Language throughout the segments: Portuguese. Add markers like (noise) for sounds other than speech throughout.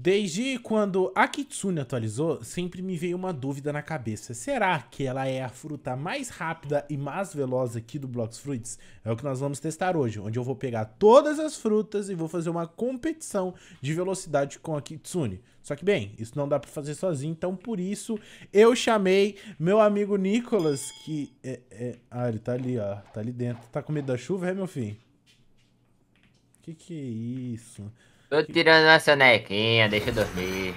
Desde quando a Kitsune atualizou, sempre me veio uma dúvida na cabeça. Será que ela é a fruta mais rápida e mais veloz aqui do Blox Fruits? É o que nós vamos testar hoje, onde eu vou pegar todas as frutas e vou fazer uma competição de velocidade com a Kitsune. Só que, bem, isso não dá pra fazer sozinho, então por isso eu chamei meu amigo Nicolas, que é... é... Ah, ele tá ali, ó. Tá ali dentro. Tá com medo da chuva, é, meu filho? Que que é isso? Tô tirando a sonequinha, deixa eu dormir.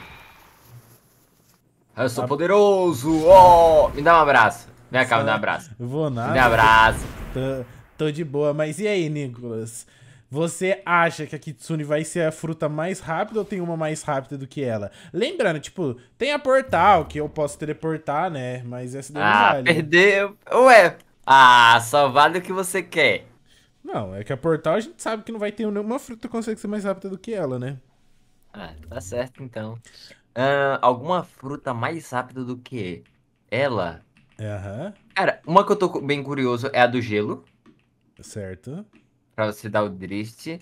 Eu sou poderoso! Oh! Me dá um abraço. Vem cá, me dá um abraço. Eu vou nada. Me dá um abraço. Tô, tô de boa. Mas e aí, Nicolas? Você acha que a Kitsune vai ser a fruta mais rápida ou tem uma mais rápida do que ela? Lembrando, tipo, tem a Portal, que eu posso teleportar, né? Mas essa daí ah, não vale. perdeu. Ué. Ah, só vale o que você quer. Não, é que a Portal a gente sabe que não vai ter nenhuma fruta que consegue ser mais rápida do que ela, né? Ah, tá certo então. Uh, alguma fruta mais rápida do que ela? Aham. Cara, uma que eu tô bem curioso é a do gelo. Certo. Pra você dar o drift.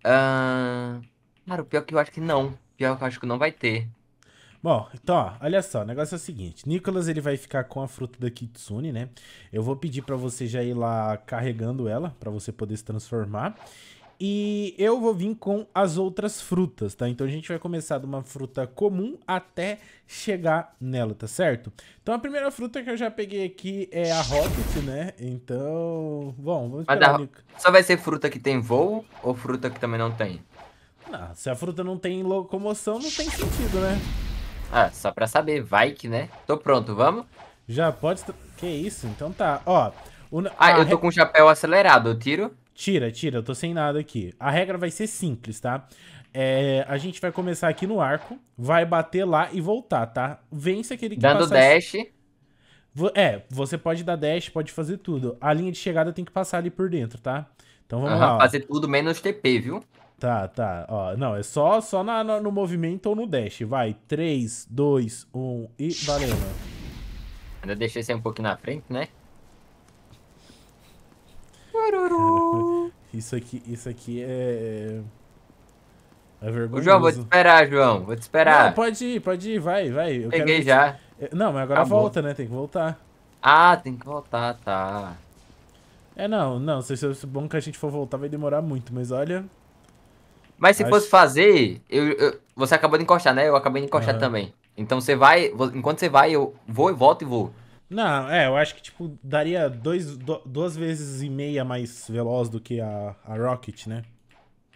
Uh... Cara, o pior que eu acho que não. Pior que eu acho que não vai ter. Bom, então, ó, olha só, o negócio é o seguinte. Nicolas, ele vai ficar com a fruta da Kitsune, né? Eu vou pedir pra você já ir lá carregando ela, pra você poder se transformar. E eu vou vir com as outras frutas, tá? Então a gente vai começar de uma fruta comum até chegar nela, tá certo? Então a primeira fruta que eu já peguei aqui é a Rocket, né? Então, bom, vamos esperar. Mas só vai ser fruta que tem voo ou fruta que também não tem? Não, se a fruta não tem locomoção, não tem sentido, né? Ah, só pra saber, vai que, né? Tô pronto, vamos? Já pode... Que isso? Então tá, ó... O... Ah, eu tô com o chapéu acelerado, eu tiro? Tira, tira, eu tô sem nada aqui. A regra vai ser simples, tá? É, a gente vai começar aqui no arco, vai bater lá e voltar, tá? Vence aquele que Dando dash. É, você pode dar dash, pode fazer tudo. A linha de chegada tem que passar ali por dentro, tá? Então vamos uhum, lá. Ó. Fazer tudo menos TP, viu? Tá, tá. Ó, não, é só, só na, no, no movimento ou no dash. Vai, 3, 2, 1 e valeu. Ainda deixei você um pouquinho na frente, né? (laughs) isso aqui, isso aqui é... É vergonhoso. João, vou te esperar, João. Vou te esperar. Não, pode ir, pode ir, vai, vai. Eu Peguei já. Não, mas agora Acabou. volta, né? Tem que voltar. Ah, tem que voltar, tá. É, não, não. Se é bom que a gente for voltar, vai demorar muito, mas olha... Mas se Acho... fosse fazer, eu, eu, você acabou de encostar, né? Eu acabei de encostar uhum. também. Então você vai, enquanto você vai, eu vou e volto e vou. Não, é, eu acho que, tipo, daria dois, do, duas vezes e meia mais veloz do que a, a Rocket, né?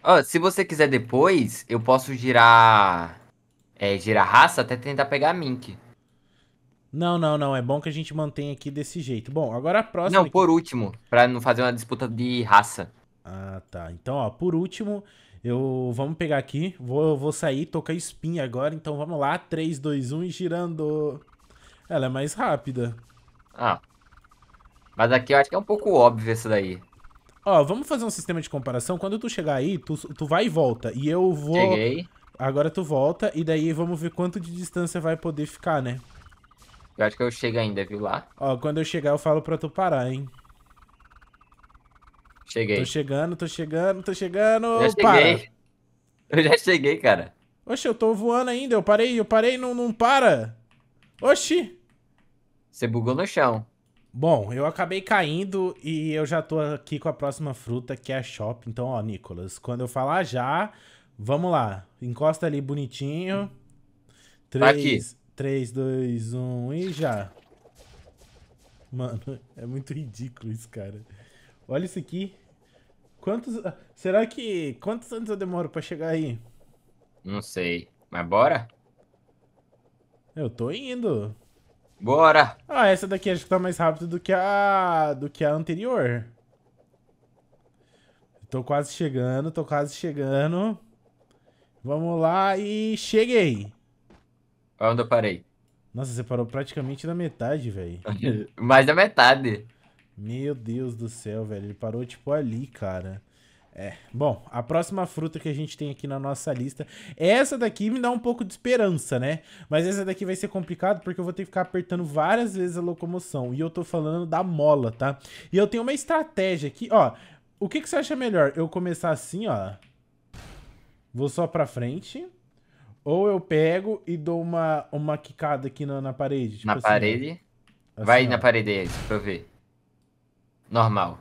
Oh, se você quiser depois, eu posso girar. É, girar raça até tentar pegar a Mink. Não, não, não. É bom que a gente mantenha aqui desse jeito. Bom, agora a próxima. Não, por último, pra não fazer uma disputa de raça. Ah, tá. Então, ó, por último, eu vamos pegar aqui, vou, vou sair, tocar espinha agora, então vamos lá, 3, 2, 1 e girando. Ela é mais rápida. Ah. Mas aqui eu acho que é um pouco óbvio isso daí. Ó, vamos fazer um sistema de comparação. Quando tu chegar aí, tu, tu vai e volta. E eu vou... Cheguei. Agora tu volta e daí vamos ver quanto de distância vai poder ficar, né? Eu acho que eu chego ainda, viu lá? Ó, quando eu chegar eu falo pra tu parar, hein? Cheguei. Tô chegando, tô chegando, tô chegando. Já cheguei. Para. Eu já cheguei, cara. Oxe, eu tô voando ainda. Eu parei, eu parei, não, não para. Oxi. Você bugou no chão. Bom, eu acabei caindo e eu já tô aqui com a próxima fruta, que é a Shop. Então, ó, Nicolas, quando eu falar já, vamos lá. Encosta ali bonitinho. 3, 3, 2, 1 e já. Mano, é muito ridículo isso, cara. Olha isso aqui. Quantos. Será que. Quantos anos eu demoro pra chegar aí? Não sei. Mas bora? Eu tô indo. Bora! Ah, essa daqui acho que tá mais rápido do que a. do que a anterior. Tô quase chegando, tô quase chegando. Vamos lá e cheguei. Onde eu parei? Nossa, você parou praticamente na metade, velho. (laughs) mais da metade. Meu Deus do céu, velho. Ele parou, tipo, ali, cara. É. Bom, a próxima fruta que a gente tem aqui na nossa lista. Essa daqui me dá um pouco de esperança, né? Mas essa daqui vai ser complicado porque eu vou ter que ficar apertando várias vezes a locomoção. E eu tô falando da mola, tá? E eu tenho uma estratégia aqui, ó. O que, que você acha melhor? Eu começar assim, ó. Vou só pra frente. Ou eu pego e dou uma, uma quicada aqui na, na parede. Tipo na assim, parede? Assim, Vai ó. na parede aí, pra eu ver. Normal.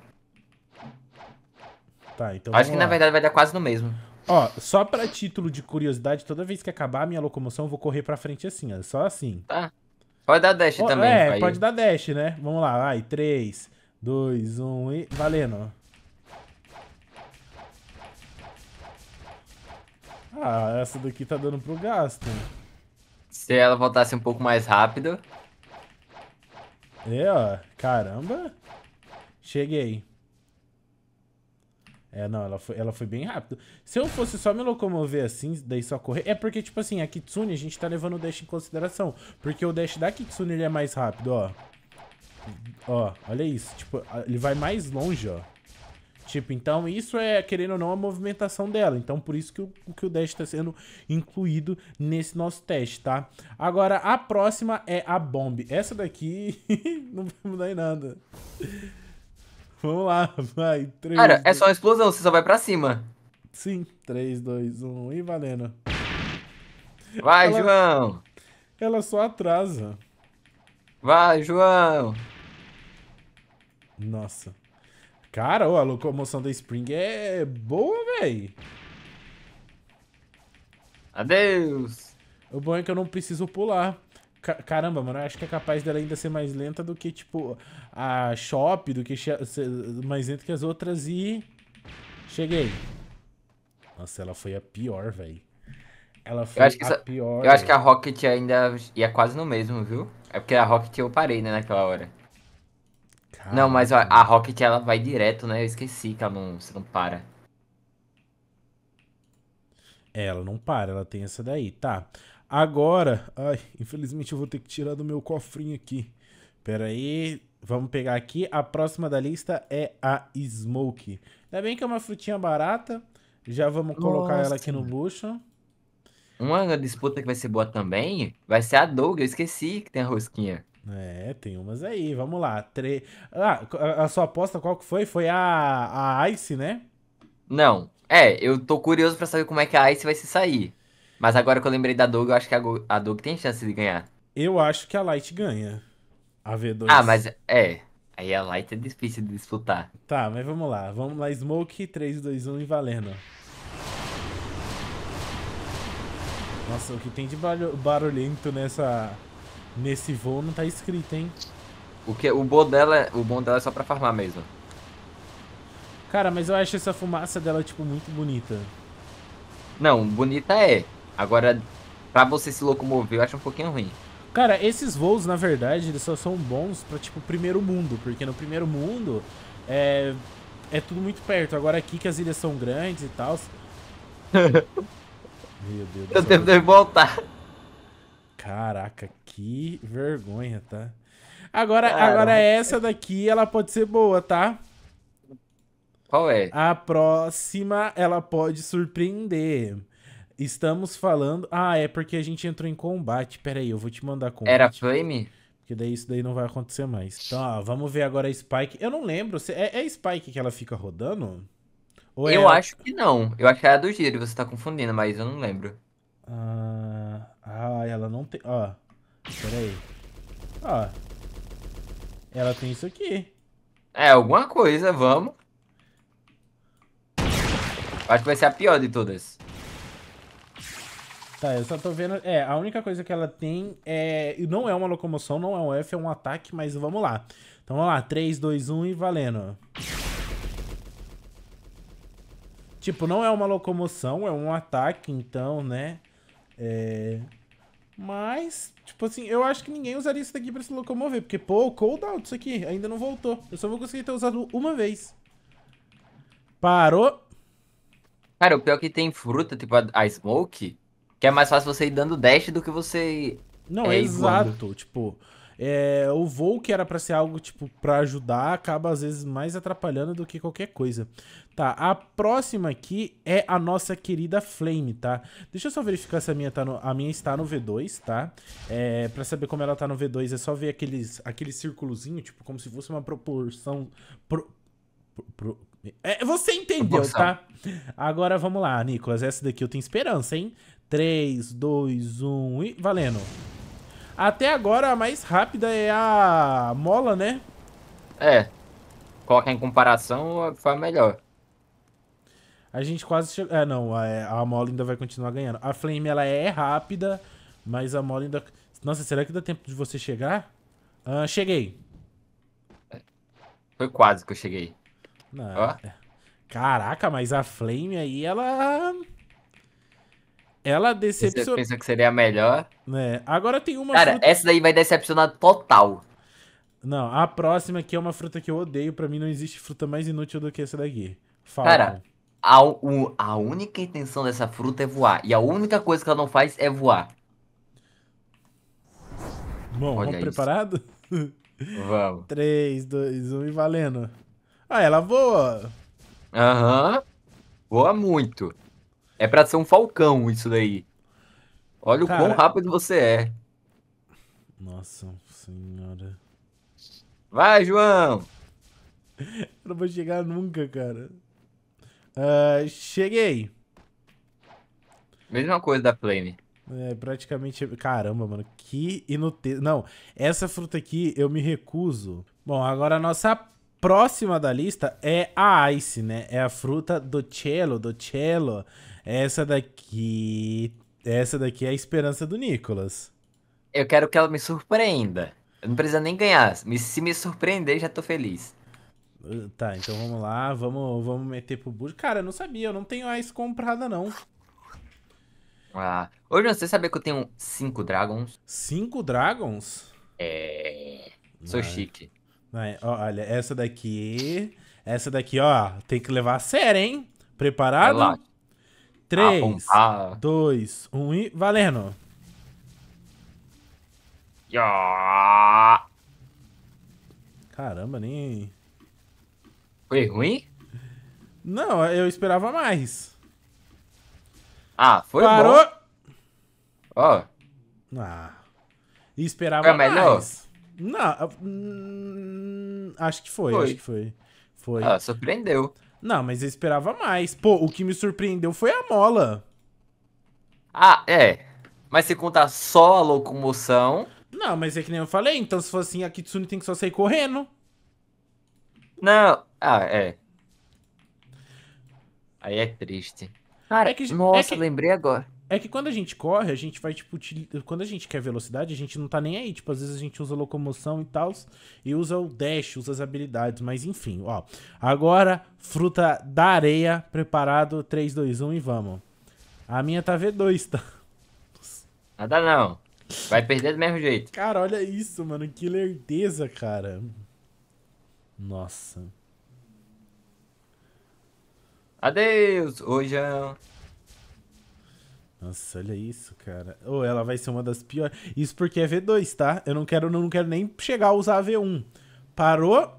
Tá, então Acho que lá. na verdade vai dar quase no mesmo. Ó, só pra título de curiosidade, toda vez que acabar a minha locomoção, eu vou correr pra frente assim, ó. Só assim. Tá. Pode dar dash oh, também. É, pode dar dash, né? Vamos lá, vai. 3, 2, 1 e... Valendo. Ah, essa daqui tá dando pro gasto. Se ela voltasse um pouco mais rápido. É, ó. Caramba. Cheguei. É, não, ela foi, ela foi bem rápido. Se eu fosse só me locomover assim, daí só correr... É porque, tipo assim, a Kitsune a gente tá levando o dash em consideração. Porque o dash da Kitsune ele é mais rápido, ó. Ó, olha isso. Tipo, ele vai mais longe, ó. Tipo, então isso é, querendo ou não, a movimentação dela. Então, por isso que o, que o dash está sendo incluído nesse nosso teste, tá? Agora, a próxima é a bomb. Essa daqui (laughs) não vai mudar em nada. Vamos lá, vai. 3, Cara, é só uma explosão, você só vai pra cima. Sim, 3, 2, 1 e valendo. Vai, ela, João. Ela só atrasa. Vai, João. Nossa. Cara, ó, a locomoção da Spring é boa, véi. Adeus. O bom é que eu não preciso pular. Caramba, mano, eu acho que é capaz dela ainda ser mais lenta do que, tipo, a Shop, do que mais lenta que as outras e... Cheguei. Nossa, ela foi a pior, velho. Ela foi a essa... pior. Eu acho que a Rocket ainda ia quase no mesmo, viu? É porque a Rocket eu parei, né, naquela hora. Caramba. Não, mas a, a Rocket ela vai direto, né? Eu esqueci que ela não, você não para. É, ela não para, ela tem essa daí. Tá. Agora, ai, infelizmente eu vou ter que tirar do meu cofrinho aqui. Pera aí, vamos pegar aqui. A próxima da lista é a Smoke. Ainda bem que é uma frutinha barata. Já vamos colocar Nossa. ela aqui no bucho. Uma disputa que vai ser boa também vai ser a Doug. Eu esqueci que tem a rosquinha. É, tem umas aí. Vamos lá. Tre... Ah, a sua aposta qual que foi? Foi a, a Ice, né? Não. É, eu tô curioso para saber como é que a Ice vai se sair. Mas agora que eu lembrei da Doug, eu acho que a, a Doug tem chance de ganhar. Eu acho que a Light ganha. A V2. Ah, mas é. Aí a Light é difícil de disputar. Tá, mas vamos lá. Vamos lá, Smoke, 3, 2, 1 e valendo. Nossa, o que tem de barulhento nessa nesse voo não tá escrito, hein? O que o bom dela, o bom dela é só para farmar mesmo. Cara, mas eu acho essa fumaça dela tipo muito bonita. Não, bonita é. Agora, pra você se locomover, eu acho um pouquinho ruim. Cara, esses voos, na verdade, eles só são bons pra, tipo, primeiro mundo. Porque no primeiro mundo é, é tudo muito perto. Agora aqui que as ilhas são grandes e tal. (laughs) Meu Deus do céu. Eu tenho que voltar. Caraca, que vergonha, tá? Agora, agora essa daqui, ela pode ser boa, tá? Qual é? A próxima, ela pode surpreender. Estamos falando... Ah, é porque a gente entrou em combate. Pera aí, eu vou te mandar combate. Era Flame? Porque daí isso daí não vai acontecer mais. Então, ó, vamos ver agora a Spike. Eu não lembro. É, é Spike que ela fica rodando? Ou eu é... acho que não. Eu acho que era do giro, você tá confundindo, mas eu não lembro. Ah, ah ela não tem... Ó, pera aí. Ó, ela tem isso aqui. É, alguma coisa, vamos. Acho que vai ser a pior de todas. Tá, eu só tô vendo... É, a única coisa que ela tem é... Não é uma locomoção, não é um F, é um ataque, mas vamos lá. Então vamos lá, 3, 2, 1 e valendo. Tipo, não é uma locomoção, é um ataque, então, né? É... Mas, tipo assim, eu acho que ninguém usaria isso daqui pra se locomover. Porque, pô, cooldown isso aqui ainda não voltou. Eu só vou conseguir ter usado uma vez. Parou. Cara, o pior é que tem fruta, tipo a, a Smoke, que é mais fácil você ir dando dash do que você. Não, é, exato. Voando. Tipo, é, o voo que era para ser algo, tipo, para ajudar, acaba às vezes mais atrapalhando do que qualquer coisa. Tá, a próxima aqui é a nossa querida Flame, tá? Deixa eu só verificar se a minha, tá no, a minha está no V2, tá? É, pra saber como ela tá no V2 é só ver aqueles, aquele círculozinho, tipo, como se fosse uma proporção... Pro, pro, pro, é, você entendeu, tá? Agora vamos lá, Nicolas. Essa daqui eu tenho esperança, hein? 3, 2, 1 e valendo. Até agora a mais rápida é a mola, né? É. Colocar em comparação, foi a melhor. A gente quase chegou... É, não, a, a mola ainda vai continuar ganhando. A Flame, ela é rápida, mas a mola ainda... Nossa, será que dá tempo de você chegar? Ah, cheguei. Foi quase que eu cheguei. Não, oh. Caraca, mas a Flame aí, ela... Ela decepcionou. Você pensa que seria a melhor? É. Agora tem uma. Cara, fruta... essa daí vai decepcionar total. Não, a próxima aqui é uma fruta que eu odeio. Pra mim não existe fruta mais inútil do que essa daqui. Falcon. Cara, a, o, a única intenção dessa fruta é voar. E a única coisa que ela não faz é voar. Bom, Olha vamos isso. preparado? (laughs) Vamos. 3, 2, 1 e valendo. Ah, ela voa. Aham. Voa muito. É pra ser um falcão isso daí. Olha Cara... o quão rápido você é. Nossa senhora. Vai, João! Eu não vou chegar nunca, cara. Uh, cheguei. Mesma coisa da Flame. É, praticamente. Caramba, mano. Que inútil. Não, essa fruta aqui eu me recuso. Bom, agora a nossa próxima da lista é a Ice, né? É a fruta do cello, do cello. Essa daqui. Essa daqui é a esperança do Nicolas. Eu quero que ela me surpreenda. Eu não precisa nem ganhar. Se me surpreender, já tô feliz. Uh, tá, então vamos lá. Vamos, vamos meter pro bucho. Cara, eu não sabia. Eu não tenho Ice comprada, não. Ah. Hoje você sabia que eu tenho cinco dragons? Cinco dragons? É. Sou Vai. chique. Vai. Olha, essa daqui. Essa daqui, ó. Tem que levar a sério, hein? Preparado? Relaxa. 3, 2, 1 e valendo. Caramba, nem. Foi ruim? Não, eu esperava mais. Ah, foi Parou. bom. Ó. Oh. Ah. E esperava foi melhor? mais. Não, hum, acho que foi, foi, acho que foi. Foi. Ah, surpreendeu. Não, mas eu esperava mais. Pô, o que me surpreendeu foi a mola. Ah, é. Mas se contar só a locomoção. Não, mas é que nem eu falei, então se for assim, a Kitsune tem que só sair correndo. Não. Ah, é. Aí é triste. Cara, é que, nossa, é que, lembrei agora. É que quando a gente corre, a gente vai, tipo, quando a gente quer velocidade, a gente não tá nem aí. Tipo, às vezes a gente usa locomoção e tal, e usa o dash, usa as habilidades, mas enfim, ó. Agora, fruta da areia, preparado, 3, 2, 1 e vamos. A minha tá V2, tá? Nada não. Vai perder do mesmo jeito. Cara, olha isso, mano. Que lerdeza, cara. Nossa. Adeus, hoje é... Nossa, olha isso, cara. Ou oh, ela vai ser uma das piores. Isso porque é V2, tá? Eu não quero, não quero nem chegar a usar V1. Parou.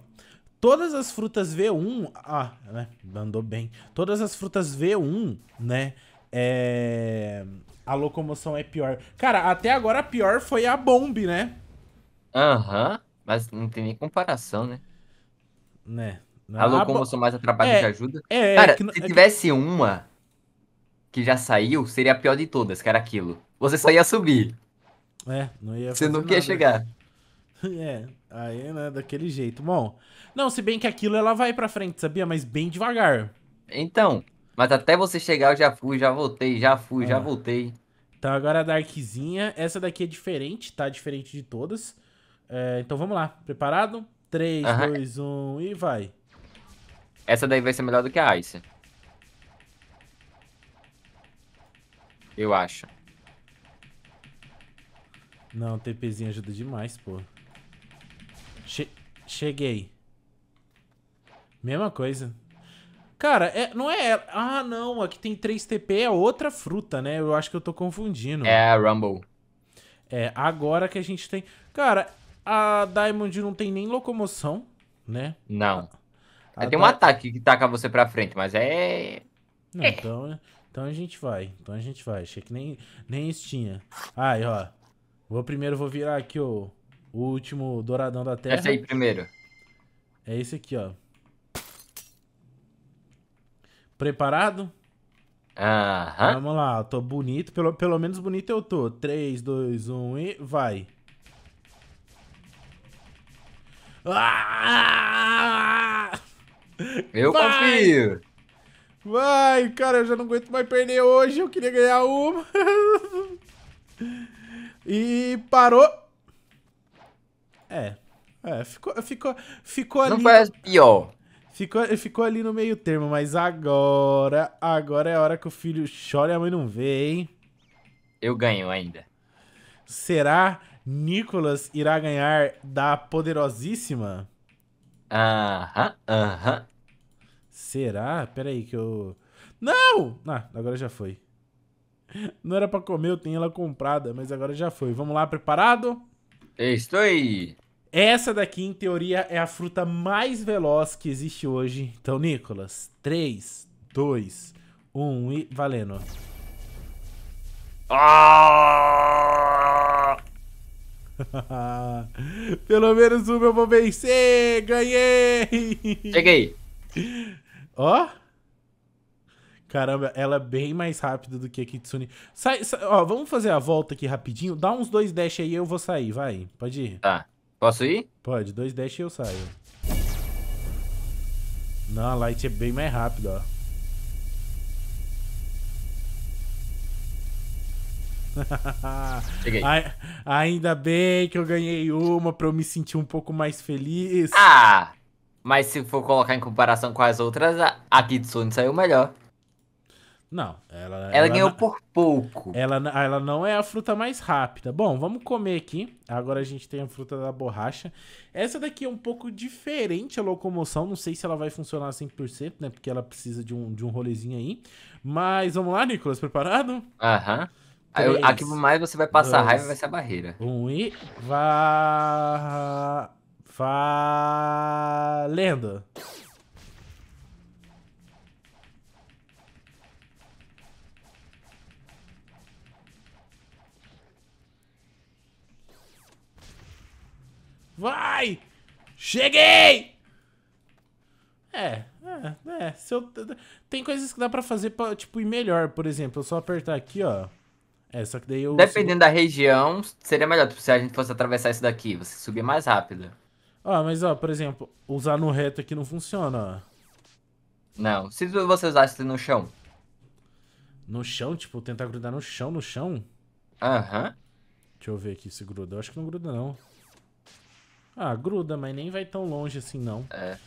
Todas as frutas V1, ah, né? Mandou bem. Todas as frutas V1, né? É... A locomoção é pior. Cara, até agora a pior foi a Bomb, né? Aham, uhum, mas não tem nem comparação, né? Né? A locomoção mais atrapalhada é, que ajuda. É, Cara, é que, se é tivesse uma que já saiu, seria a pior de todas, que era aquilo. Você só ia subir. É, não ia Você nunca ia chegar. (laughs) É, aí, né, daquele jeito. Bom, não, se bem que aquilo ela vai pra frente, sabia? Mas bem devagar. Então, mas até você chegar eu já fui, já voltei, já fui, ah. já voltei. Então agora a Darkzinha, essa daqui é diferente, tá? Diferente de todas. É, então vamos lá, preparado? 3, 2, 1 e vai. Essa daí vai ser melhor do que a Ice. Eu acho. Não, TPzinho ajuda demais, pô. Che cheguei. Mesma coisa. Cara, é, não é... Ah, não. Aqui tem 3 TP. É outra fruta, né? Eu acho que eu tô confundindo. É a Rumble. É, agora que a gente tem... Cara, a Diamond não tem nem locomoção, né? Não. A, tem um ataque que taca você pra frente, mas é... Não, então... Então a gente vai. Então a gente vai. Achei que nem, nem isso tinha. Aí, ó. Vou primeiro, vou virar aqui o, o último douradão da Terra. Esse aí primeiro. É esse aqui, ó. Preparado? Aham. Vamos lá, eu tô bonito. Pelo, pelo menos bonito eu tô. 3, 2, 1 e vai. Ah! Eu Vai! confio. Vai, cara, eu já não aguento mais perder hoje. Eu queria ganhar uma. (laughs) e parou. É. É, ficou, ficou, ficou ali. Não foi as pior. Ficou, ficou ali no meio termo, mas agora, agora é a hora que o filho chora e a mãe não vê, hein? Eu ganho ainda. Será Nicolas irá ganhar da poderosíssima? Aham, aham. Será? Pera aí que eu... Não! Ah, agora já foi. Não era pra comer, eu tenho ela comprada, mas agora já foi. Vamos lá, preparado? Estou aí. Essa daqui, em teoria, é a fruta mais veloz que existe hoje. Então, Nicolas, 3, 2, 1 e valendo. Ah! (laughs) Pelo menos uma eu vou vencer! Ganhei! Cheguei. (laughs) Ó! Caramba, ela é bem mais rápida do que a Kitsune. Sai, sai- ó, vamos fazer a volta aqui rapidinho. Dá uns dois dash aí e eu vou sair, vai. Pode ir. Tá. Posso ir? Pode, dois dash e eu saio. Não, a Light é bem mais rápida, ó. (laughs) Ainda bem que eu ganhei uma pra eu me sentir um pouco mais feliz. Ah! Mas se for colocar em comparação com as outras, a, Kitsune saiu melhor. Não, ela, Ela, ganhou não- por pouco. Ela, ela não é a fruta mais rápida. Bom, vamos comer aqui. Agora a gente tem a fruta da borracha. Essa daqui é um pouco diferente a locomoção. Não sei se ela vai funcionar 100%, né? Porque ela precisa de um, de um rolezinho aí. Mas vamos lá, Nicolas. Preparado? Aham. Três, Aqui mais você vai passar dois. raiva vai ser a barreira. Um e... Va... Valendo. Vai! Cheguei! É, é, é. Se eu, tem coisas que dá pra fazer pra, tipo, ir melhor. Por exemplo, eu só apertar aqui, ó. É, só que daí eu... Dependendo da região, seria melhor. Tipo, se a gente fosse atravessar isso daqui, você subir mais rápido. Ó, mas ó, por exemplo, usar no reto aqui não funciona, ó. Não. Se você usasse no chão. No chão, tipo, tentar grudar no chão, no chão. Aham. Deixa eu ver aqui se gruda. Eu acho que não gruda, não. Ah, gruda, mas nem vai tão longe assim, não. É.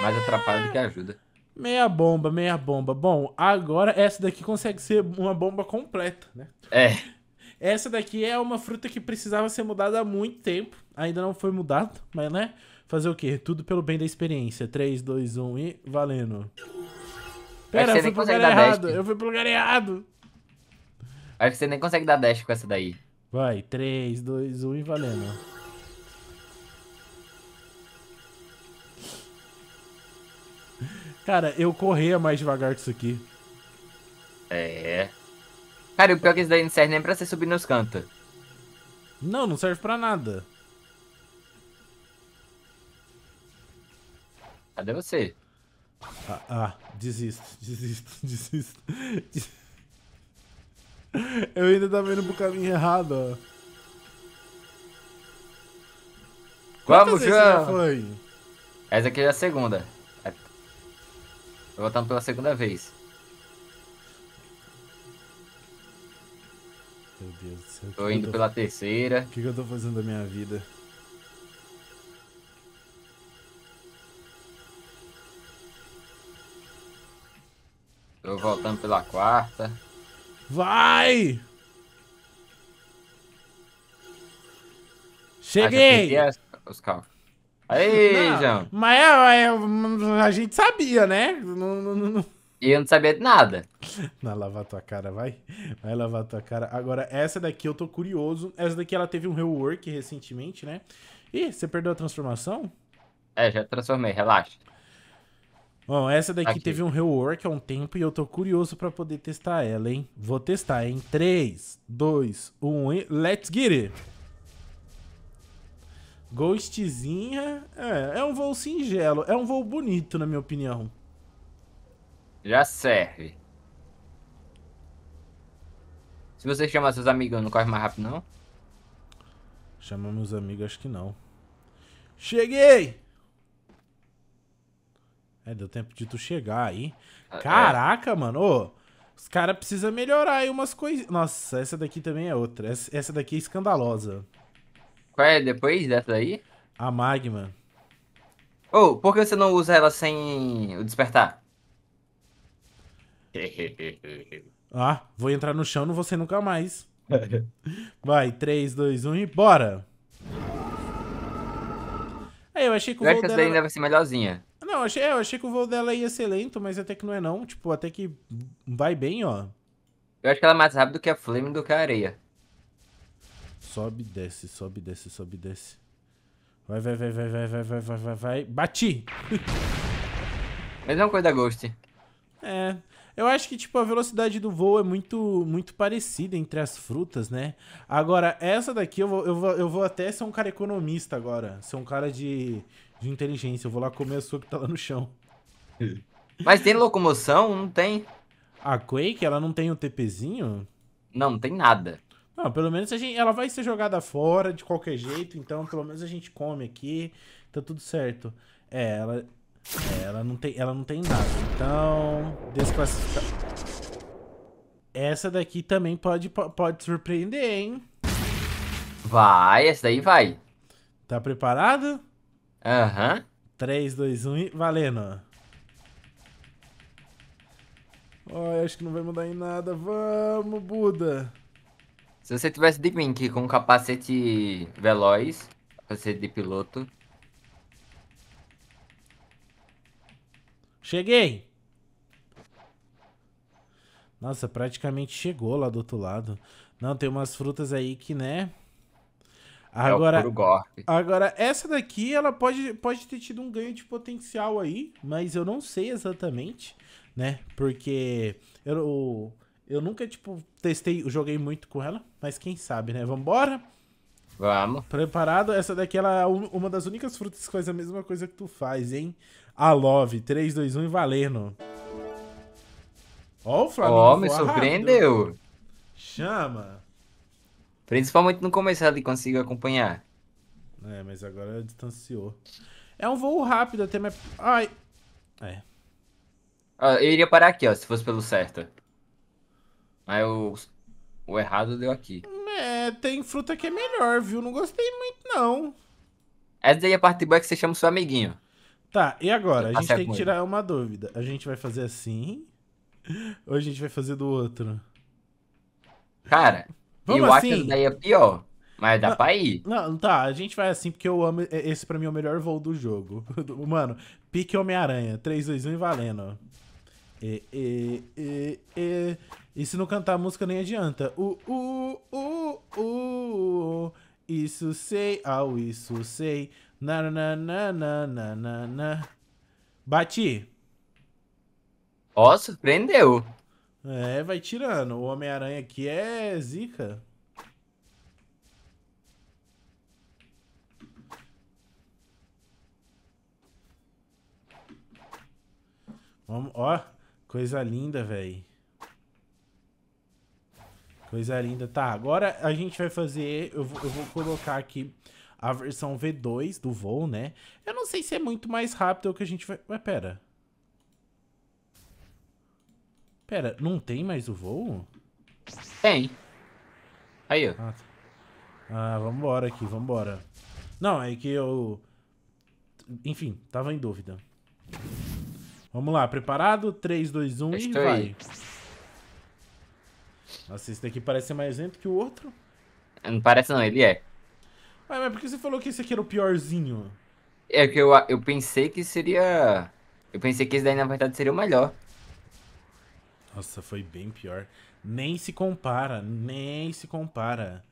Mais atrapalha do que ajuda. Meia bomba, meia bomba. Bom, agora essa daqui consegue ser uma bomba completa, né? É. Essa daqui é uma fruta que precisava ser mudada há muito tempo. Ainda não foi mudado, mas né? Fazer o quê? Tudo pelo bem da experiência. 3, 2, 1 e valendo. Pera, eu fui pro lugar errado. Eu fui pro lugar errado. Acho que você nem consegue dar dash com essa daí. Vai, 3, 2, 1 e valendo. Cara, eu corria mais devagar disso aqui. É. Cara, o pior é que isso daí não serve nem pra você subir nos cantos. Não, não serve pra nada. Cadê você? Ah, ah, desisto, (laughs) desisto, desisto. Des- Eu ainda tava indo pro caminho errado, ó. Vamos, João! foi? Essa aqui é a segunda. É. Tô voltando pela segunda vez. Meu Deus do céu. Tô indo pela terceira. O que, que eu tô fazendo da minha vida? Tô voltando pela quarta. Vai! Ah, Cheguei! as- os carros. Aí, Não, João. Mas é, é, a gente sabia, né? Não, não, não. E eu não sabia de nada. Vai lavar tua cara, vai. Vai lavar tua cara. Agora, essa daqui eu tô curioso. Essa daqui ela teve um rework recentemente, né? Ih, você perdeu a transformação? É, já transformei, relaxa. Bom, essa daqui Aqui. teve um rework há um tempo e eu tô curioso pra poder testar ela, hein? Vou testar, hein? 3, 2, 1 e let's get it! Ghostzinha. É, é um voo singelo. É um voo bonito, na minha opinião. Já serve. Se você chamar seus amigos, não corre mais rápido, não? Chama meus amigos, acho que não. Cheguei! É, deu tempo de tu chegar aí. Ah, é. Caraca, é. mano. Ô, os caras precisam melhorar aí umas coisas. Nossa, essa daqui também é outra. Essa daqui é escandalosa. Qual é depois dessa daí? A Magma. Ô, oh, por que você não usa ela sem o despertar? (laughs) ah, vou entrar no chão, não vou ser nunca mais. (laughs) Vai, 3, 2, 1 e bora! É, eu achei que o eu voo dela... ainda vai ser melhorzinha. Não, eu achei, eu achei que o voo dela ia ser lento, mas até que não é não. Tipo, até que vai bem, ó. Eu acho que ela é mais rápida que a Flame do que a areia. Sobe, desce, sobe, desce, sobe, desce. Vai, vai, vai, vai, vai, vai, vai, vai, vai, vai. Bati! Mesma coisa da Ghost. É, eu acho que, tipo, a velocidade do voo é muito, muito parecida entre as frutas, né? Agora, essa daqui, eu vou, eu, vou, eu vou até ser um cara economista agora. Ser um cara de, de inteligência. Eu vou lá comer a sua que tá lá no chão. Mas tem locomoção? Não tem. A Quake, ela não tem o TPzinho? Não, não tem nada. Não, pelo menos a gente, ela vai ser jogada fora de qualquer jeito, então pelo menos a gente come aqui, tá tudo certo. É, ela, é, ela não tem, ela não tem nada. Então, desclassificar. Essa daqui também pode, pode surpreender, hein? Vai, essa daí vai. Tá preparado? Aham. Uhum. 3, 2, 1 e valendo. Oh, acho que não vai mudar em nada. Vamos, Buda. Se você tivesse de Mink com capacete veloz, capacete de piloto. Cheguei! Nossa, praticamente chegou lá do outro lado. Não, tem umas frutas aí que, né? Agora, é agora essa daqui, ela pode, pode ter tido um ganho de potencial aí, mas eu não sei exatamente, né? Porque eu, eu nunca, tipo, testei, joguei muito com ela, mas quem sabe, né? Vambora? Vamos. Preparado? Essa daqui ela é uma das únicas frutas que faz a mesma coisa que tu faz, hein? A Love, 3, 2, 1 e valendo. Ó, o Flamengo. Ó, oh, me surpreendeu. Rápido. Chama. Principalmente no começo ele conseguiu acompanhar. É, mas agora distanciou. É um voo rápido até, mas... Ai. É. Eu iria parar aqui, ó, se fosse pelo certo. Aí o, o errado deu aqui. É, tem fruta que é melhor, viu? Não gostei muito, não. Essa daí é a parte boa que você chama o seu amiguinho. Tá, e agora? A gente tem que tirar uma dúvida. A gente vai fazer assim? Ou a gente vai fazer do outro? Cara, Vamos eu assim? acho que daí é pior. Mas dá não, pra ir. Não, tá, a gente vai assim porque eu amo. Esse pra mim é o melhor voo do jogo. (laughs) Mano, pique Homem-Aranha. 3, 2, 1 e valendo. E, e, e, e. E se não cantar a música nem adianta. Uh, uh, uh, uh. Isso sei, au, isso sei. Na, na, na, na, na, na, na. Bati. Ó, surpreendeu. É, vai tirando. O Homem-Aranha aqui é zica. Vamos, ó, coisa linda, velho. Coisa linda. Tá, agora a gente vai fazer... Eu vou, eu vou colocar aqui a versão V2 do voo, né? Eu não sei se é muito mais rápido que a gente vai... Mas pera. Pera, não tem mais o voo? Tem. Aí, ó. Ah, tá. ah, vambora aqui, vambora. Não, é que eu... Enfim, tava em dúvida. Vamos lá, preparado? 3, 2, 1 Estou e vai. Aí. Nossa, esse daqui parece ser mais lento que o outro. Não parece não, ele é. Ué, mas por que você falou que esse aqui era o piorzinho? É que eu, eu pensei que seria... Eu pensei que esse daí na verdade seria o melhor. Nossa, foi bem pior. Nem se compara, nem se compara.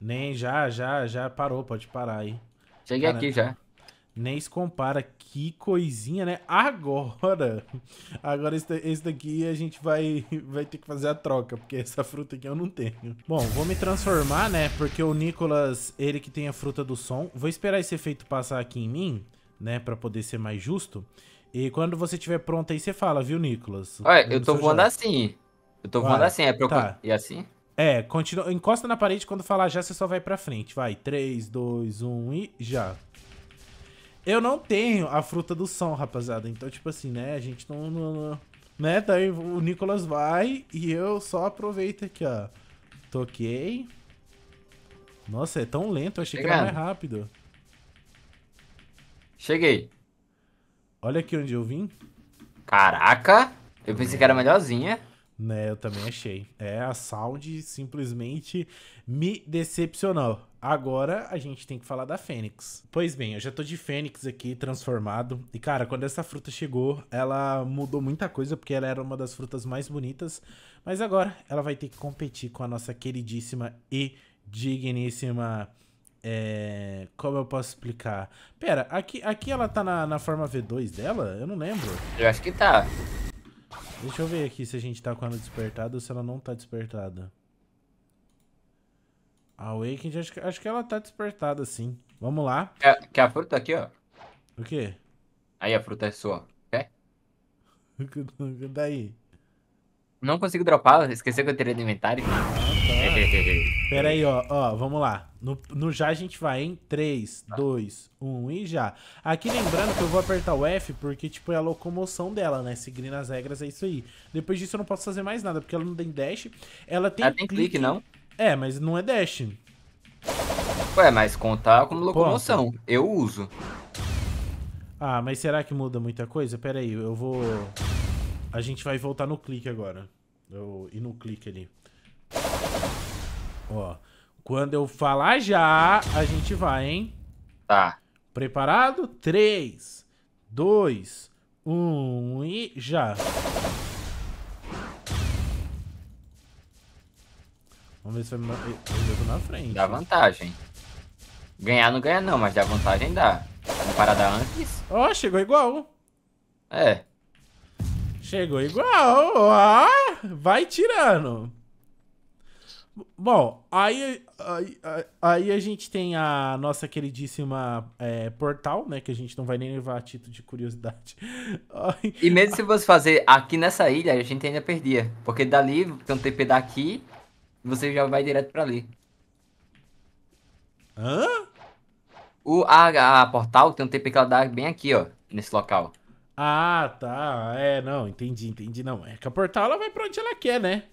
Nem já, já, já parou, pode parar aí. Cheguei Cara, aqui já. Nem se compara. Que coisinha, né? Agora, (laughs) agora esse, esse daqui a gente vai, (laughs) vai ter que fazer a troca, porque essa fruta aqui eu não tenho. Bom, vou me transformar, né? Porque o Nicolas, ele que tem a fruta do som. Vou esperar esse efeito passar aqui em mim, né? Pra poder ser mais justo. E quando você estiver pronto aí, você fala, viu, Nicolas? Olha, eu tô voando já. assim. Eu tô voando assim, é pra eu... Tá. E assim? É, continua, encosta na parede quando falar já, você só vai pra frente. Vai, 3, 2, 1 e já. Eu não tenho a fruta do som, rapaziada. Então, tipo assim, né? A gente não... não, não né? Daí o Nicolas vai e eu só aproveito aqui, ó. Toquei. Nossa, é tão lento. Eu achei Chegando. que era mais rápido. Cheguei. Olha aqui onde eu vim. Caraca! Eu pensei que era melhorzinha. Né, eu também achei. É, a Sound simplesmente me decepcionou. Agora a gente tem que falar da Fênix. Pois bem, eu já tô de Fênix aqui, transformado. E cara, quando essa fruta chegou, ela mudou muita coisa, porque ela era uma das frutas mais bonitas. Mas agora ela vai ter que competir com a nossa queridíssima e digníssima... É... Como eu posso explicar? Pera, aqui, aqui ela tá na, na forma V2 dela? Eu não lembro. Eu acho que tá. Deixa eu ver aqui se a gente tá com ela despertada ou se ela não tá despertada. A Awakened, acho que, acho que ela tá despertada, sim. Vamos lá. Quer, quer a fruta aqui, ó? O quê? Aí a fruta é sua. Quer? (laughs) Daí? Não consigo dropar, esqueci que eu teria no inventário. Tá. (laughs) Pera aí, ó, ó, vamos lá. No, no já a gente vai em 3, 2, 1 e já. Aqui lembrando que eu vou apertar o F porque, tipo, é a locomoção dela, né? Seguindo as regras é isso aí. Depois disso eu não posso fazer mais nada, porque ela não tem dash. Ela tem, ela tem clique, clique não? É, mas não é dash. Ué, mas contar como locomoção. Ponto. Eu uso. Ah, mas será que muda muita coisa? Pera aí, eu vou... A gente vai voltar no clique agora. Eu ir no clique ali. Ó. Quando eu falar já, a gente vai, hein? Tá. Preparado? 3, 2, 1 e já. Vamos ver se eu tô na frente. Dá vantagem. Ganhar não ganha não, mas dá vantagem dá. Comparada antes. Ó, oh, chegou igual. É. Chegou igual. Ah, vai tirando. Bom, aí, aí, aí, a gente tem a nossa queridíssima é, portal, né? Que a gente não vai nem levar a título de curiosidade. E mesmo se você fazer aqui nessa ilha, a gente ainda perdia. Porque dali tem um TP daqui, você já vai direto pra ali. Hã? O, a, a portal tem um TP que ela dá bem aqui, ó. Nesse local. Ah, tá. É, não, entendi, entendi. Não, é que a portal ela vai pra onde ela quer, né?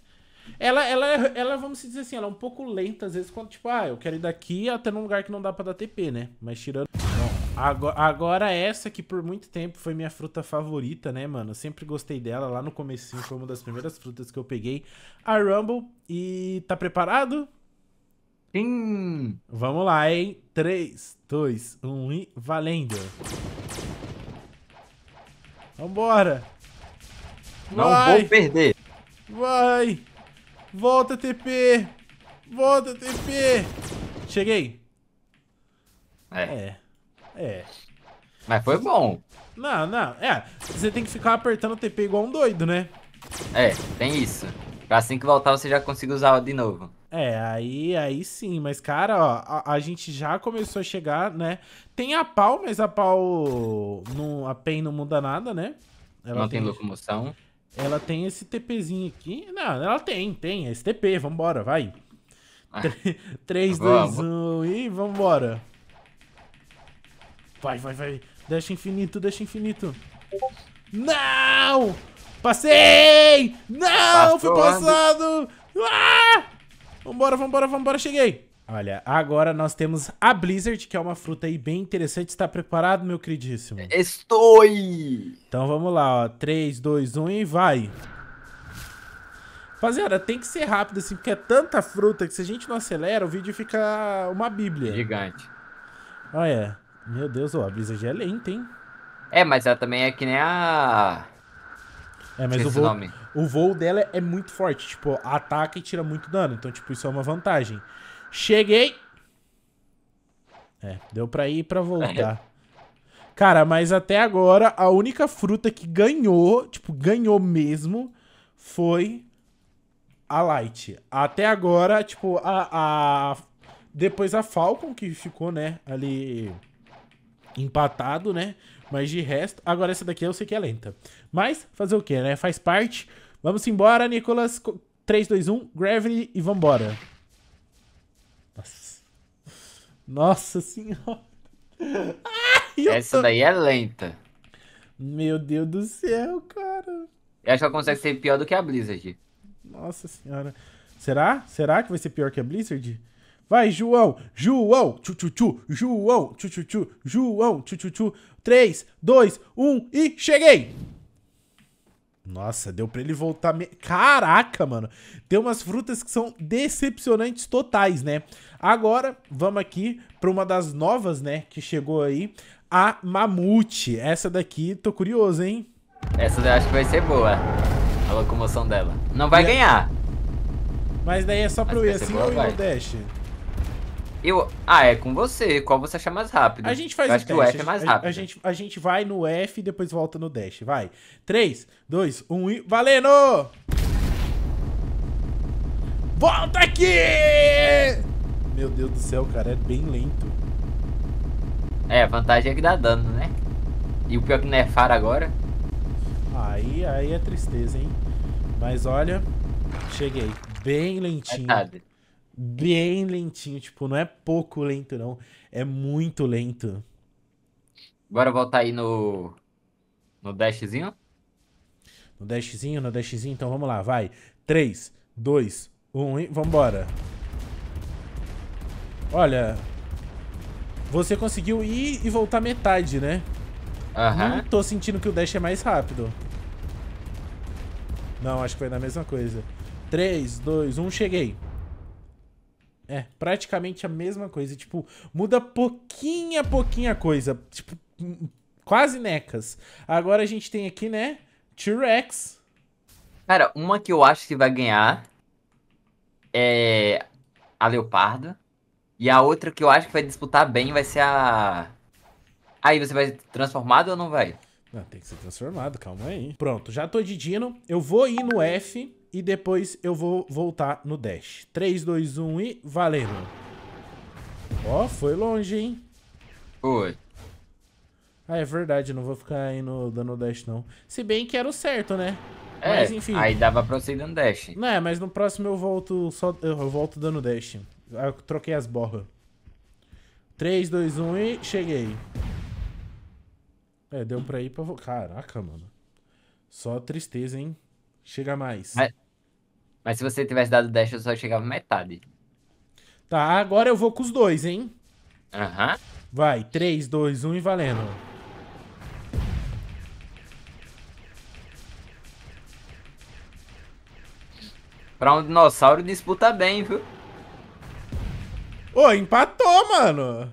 Ela, ela, ela, vamos dizer assim, ela é um pouco lenta, às vezes, quando, tipo, ah, eu quero ir daqui até num lugar que não dá pra dar TP, né? Mas tirando... Bom, agora, agora essa que por muito tempo foi minha fruta favorita, né, mano? Eu sempre gostei dela, lá no comecinho foi uma das primeiras frutas que eu peguei. A Rumble. E tá preparado? Sim! Vamos lá, hein? 3, 2, 1 e valendo! Vambora! Não Vai. vou perder! Vai! Volta, TP! Volta, TP! Cheguei! É. É. É. Mas foi bom. Não, não. É, você tem que ficar apertando o TP igual um doido, né? É, tem isso. Assim que voltar você já consiga usar de novo. É, aí, aí sim. Mas, cara, ó, a, a, gente já começou a chegar, né? Tem a pau, mas a pau... Não, a PEN não muda nada, né? Ela não tem, tem locomoção. Ela tem esse TPzinho aqui. Não, ela tem, tem. Esse TP, vambora, vai. Ah, 3, 2, 1 e vambora. Vai, vai, vai. Deixa infinito, deixa infinito. Não! Passei! Não! Passou, fui passado! Ah! Vambora, vambora, vambora, cheguei! Olha, agora nós temos a Blizzard, que é uma fruta aí bem interessante. Está preparado, meu queridíssimo? Estou! Então vamos lá, ó. 3, 2, 1 e vai. Rapaziada, tem que ser rápido assim, porque é tanta fruta que se a gente não acelera, o vídeo fica uma bíblia. Gigante. Olha, meu Deus, ó, a Blizzard é lenta, hein? É, mas ela também é que nem a... É, mas o voo, o voo dela é muito forte. Tipo, ataca e tira muito dano. Então, tipo, isso é uma vantagem. Cheguei. É, deu pra ir e pra voltar. (laughs) Cara, mas até agora, a única fruta que ganhou, tipo, ganhou mesmo, foi a Light. Até agora, tipo, a, a... Depois a Falcon, que ficou, né, ali empatado, né? Mas de resto, agora essa daqui eu sei que é lenta. Mas, fazer o que, né? Faz parte. Vamos embora, Nicolas. 3, 2, 1, Gravity e vambora. Nossa. Nossa senhora. Ai, Essa tô... daí é lenta. Meu Deus do céu, cara. Eu acho que ela consegue ser pior do que a Blizzard. Nossa senhora. Será? Será que vai ser pior que a Blizzard? Vai, João! João! Tchu, tchu, tchu! João! Tchu, tchu, tchu! João! Tchu, tchu, tchu! 3, 2, 1 e cheguei! Nossa, deu pra ele voltar... Me... Caraca, mano! Tem umas frutas que são decepcionantes totais, né? Agora, vamos aqui pra uma das novas, né? Que chegou aí. A Mamute. Essa daqui, tô curioso, hein? Essa eu acho que vai ser boa. A locomoção dela. Não vai ganhar. Mas daí é só pra eu ir assim ou ir no dash? Eu. Ah, é com você. Qual você achar mais rápido? A gente faz eu acho que o F é mais rápido. A, a, gente, a gente vai no F e depois volta no dash. Vai. 3, 2, 1 e. Valendo! Volta aqui! Meu Deus do céu, cara, é bem lento. É, a vantagem é que dá dano, né? E o pior que nerfar agora. Aí, aí é tristeza, hein? Mas olha, cheguei. Bem lentinho. Bem lentinho, tipo, não é pouco lento, não. É muito lento. Bora voltar aí no. No dashzinho? No dashzinho, no dashzinho, então vamos lá, vai. 3, 2, 1 e vambora. Olha. Você conseguiu ir e voltar metade, né? Aham. Não tô sentindo que o dash é mais rápido. Não, acho que foi na mesma coisa. 3, 2, 1, cheguei. É, praticamente a mesma coisa. Tipo, muda pouquinha, pouquinha coisa. Tipo, quase necas. Agora a gente tem aqui, né? T-Rex. Cara, uma que eu acho que vai ganhar é a Leopardo. E a outra que eu acho que vai disputar bem vai ser a. Aí você vai transformado ou não vai? Não, tem que ser transformado, calma aí. Pronto, já tô de Dino. Eu vou ir no F e depois eu vou voltar no dash. 3, 2, 1 e valendo. Ó, foi longe, hein? Foi. Ah, é verdade, não vou ficar indo dando dash, não. Se bem que era o certo, né? É, mas enfim. Aí dava pra você ir dando dash. Não, é, mas no próximo eu volto só. Eu volto dando dash. Eu troquei as borras. 3, 2, 1 e cheguei. É, deu pra ir pra... Caraca, mano. Só tristeza, hein? Chega mais. Mas, mas se você tivesse dado dash, eu só chegava metade. Tá, agora eu vou com os dois, hein? Aham. Uhum. Vai, 3, 2, 1 e valendo. Pra um dinossauro disputa bem, viu? Ô, empatou, mano.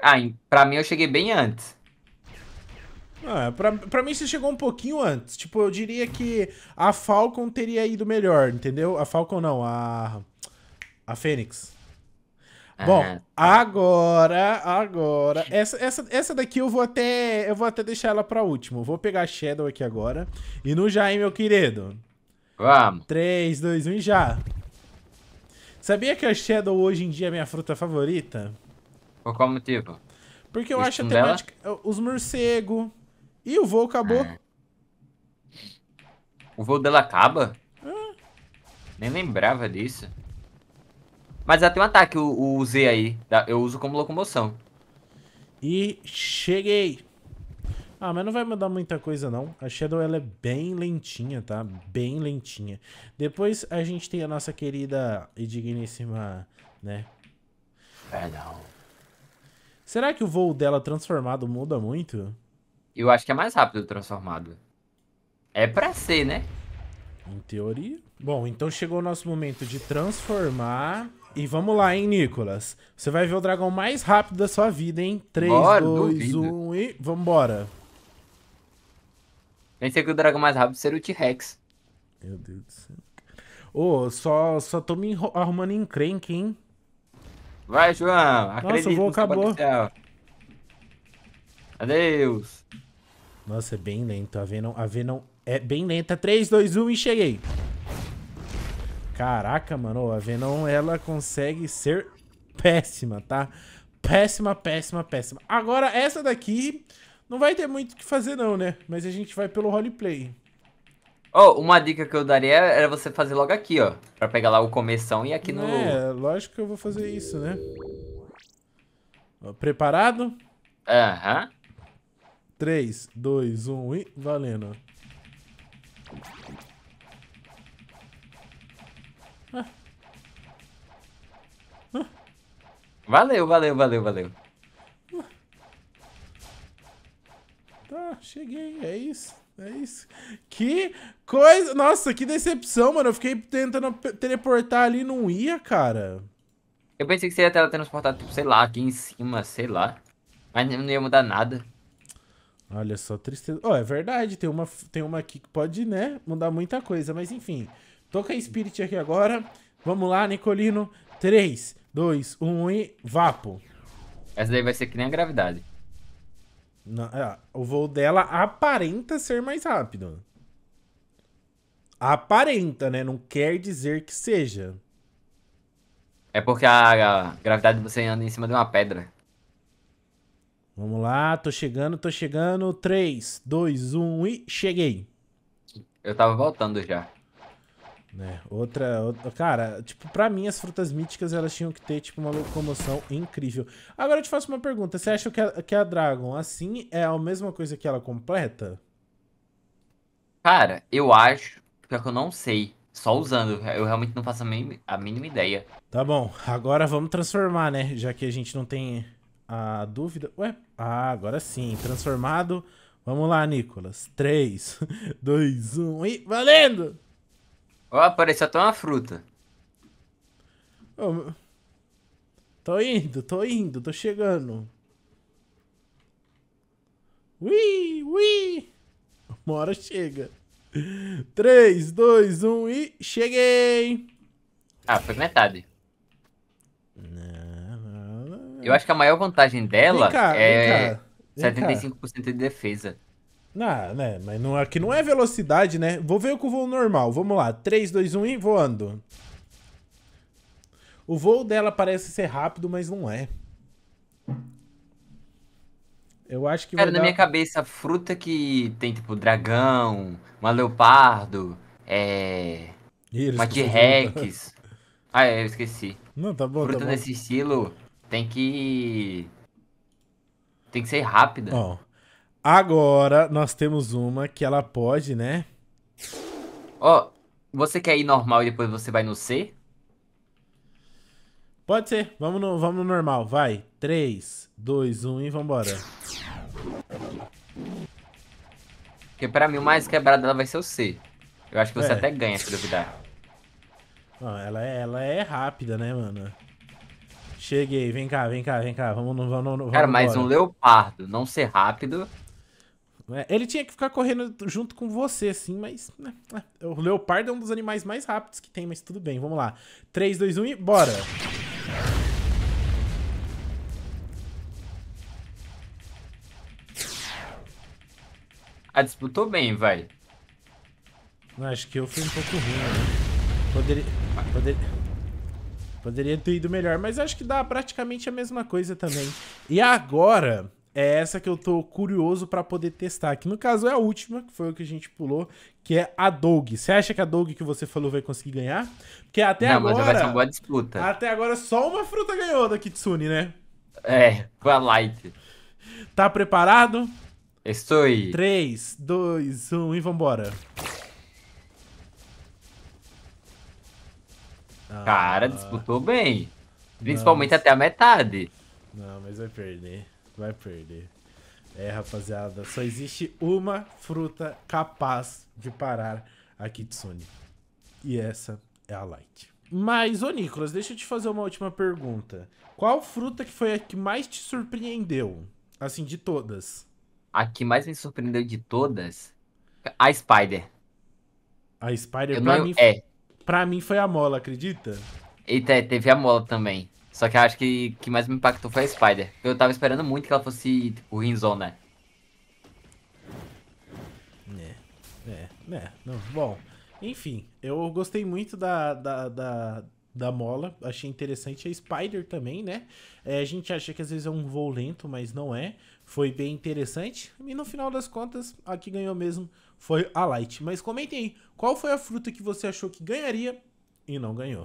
Ah, pra mim eu cheguei bem antes. Ah, pra, pra mim você chegou um pouquinho antes. Tipo, eu diria que a Falcon teria ido melhor, entendeu? A Falcon não, a. A Fênix. Bom, agora, agora, essa, essa, essa daqui eu vou até, eu vou até deixar ela pra último. Vou pegar a Shadow aqui agora. E no já, hein, meu querido? Vamos. 3, 2, 1 e já. Sabia que a Shadow hoje em dia é minha fruta favorita? Por qual motivo? Porque eu acho a temática... Os morcegos, Ih, o voo acabou. É. O voo dela acaba? É. Nem lembrava disso. Mas ela tem um ataque, o, o Z aí. Eu uso como locomoção. E cheguei. Ah, mas não vai mudar muita coisa, não. A Shadow, ela é bem lentinha, tá? Bem lentinha. Depois a gente tem a nossa querida e digníssima, né? Perdão. Será que o voo dela transformado muda muito? Eu acho que é mais rápido transformado. É pra ser, né? Em teoria. Bom, então chegou o nosso momento de transformar. E vamos lá, hein, Nicolas? Você vai ver o dragão mais rápido da sua vida, hein? 3, Bora, 2, duvido. 1 e vambora. Pensei que o dragão mais rápido seria o T-Rex. Meu Deus do céu. Ô, oh, só, só tô me arrumando encrenque, hein? Vai, João. Acredita Nossa, o voo acabou. Adeus. Nossa, é bem lento. A Venom, a Venom é bem lenta. 3, 2, 1 e cheguei. Caraca, mano. A Venom, ela consegue ser péssima, tá? Péssima, péssima, péssima. Agora, essa daqui não vai ter muito o que fazer não, né? Mas a gente vai pelo roleplay. Oh, uma dica que eu daria era você fazer logo aqui, ó. Pra pegar lá o começão e aqui no... É, lógico que eu vou fazer isso, né? Preparado? Aham. 3, 2, 1 e valendo. Valeu, valeu, valeu, valeu. Tá, cheguei, é isso. É isso. Que coisa. Nossa, que decepção, mano. Eu fiquei tentando teleportar ali e não ia, cara. Eu pensei que você ia teletransportar, tipo, sei lá, aqui em cima, sei lá. Mas não ia mudar nada. Olha só, tristeza. Ó, é verdade, tem uma, tem uma aqui que pode, né, mudar muita coisa, mas enfim. Tô com a Spirit aqui agora. Vamos lá, Nicolino. 3, 2, 1 e vapo. Essa daí vai ser que nem a gravidade. Não, é, o voo dela aparenta ser mais rápido. Aparenta, né? Não quer dizer que seja. É porque a, a gravidade você anda em cima de uma pedra. Vamos lá, tô chegando, tô chegando. 3, 2, 1 e cheguei. Eu tava voltando já. Né? Outra, outra. Cara, tipo, pra mim as frutas míticas elas tinham que ter, tipo, uma locomoção incrível. Agora eu te faço uma pergunta: você acha que a, que a Dragon, assim, é a mesma coisa que ela completa? Cara, eu acho, pior que eu não sei. Só usando, eu realmente não faço a mínima, a mínima ideia. Tá bom, agora vamos transformar, né? Já que a gente não tem a dúvida. Ué? Ah, agora sim, transformado. Vamos lá, Nicolas. 3, 2, 1 e valendo! Ó, apareceu até uma fruta. Meu- Tô indo, tô indo, tô chegando. Ui, ui. Uma hora chega. 3, 2, 1 e cheguei. Ah, foi metade. Eu acho que a maior vantagem dela Vem cá, vem é cá. Vem cá. 75% de defesa. Não, né? Mas não, aqui não é velocidade, né? Vou ver com o voo normal. Vamos lá. 3, 2, 1 e voando. O voo dela parece ser rápido, mas não é. Eu acho que Cara, na dar... minha cabeça, fruta que tem tipo dragão, uma leopardo, é. Ih, uma. T-Rex. (laughs) Ah, é, eu esqueci. Não, tá bom, Fruta tá bom. desse estilo tem que. Tem que ser rápida. Ó, agora nós temos uma que ela pode, né? Ó, você quer ir normal e depois você vai no C? Pode ser. Vamos no, vamos no normal. Vai. 3, 2, 1 e vambora. Porque pra mim o mais quebrado dela vai ser o C. Eu acho que você É. até ganha se duvidar. Ela, é, ela é rápida, né, mano? Cheguei. Vem cá, vem cá, vem cá. Vamos. Vamos, no- vamos Cara, mas embora. um leopardo não ser rápido. É, Ele tinha que ficar correndo junto com você, assim, mas. né, é. O leopardo é um dos animais mais rápidos que tem, mas tudo bem, vamos lá. 3, 2, 1 e bora! Ah, disputou bem, vai. Acho que eu fui um pouco ruim, né? Poderia. Poderia. Poderia ter ido melhor, mas acho que dá praticamente a mesma coisa também. E agora, é essa que eu tô curioso pra poder testar. Que no caso é a última, que foi o que a gente pulou, que é a Doug. Você acha que a Doug que você falou vai conseguir ganhar? Porque até não, agora. mas vai ser uma boa disputa. Até agora só uma fruta ganhou da Kitsune, né? É, com a Light. Tá preparado? Estou aí. 3, 2, 1 e vambora. Cara, disputou bem. Principalmente até a metade. Não, mas vai perder. Vai perder. É, rapaziada, só existe uma fruta capaz de parar a Kitsune. E essa é a Light. Mas, ô Nicolas, deixa eu te fazer uma última pergunta. Qual fruta que foi a que mais te surpreendeu? Assim, de todas. A que mais me surpreendeu de todas, a Spider. A Spider, Eu pra, não, mim, é, pra mim, foi a mola, acredita? e te- teve a Mola também. Só que eu acho que que mais me impactou foi a Spider. Eu tava esperando muito que ela fosse, tipo, Rinzona. É, é, é. Não, bom, enfim, eu gostei muito da, da, da, da mola, achei interessante. A Spider também, né? É, a gente acha que às vezes é um voo lento, mas não é. Foi bem interessante. E no final das contas, a que ganhou mesmo foi a Light. Mas comentem aí, qual foi a fruta que você achou que ganharia e não ganhou?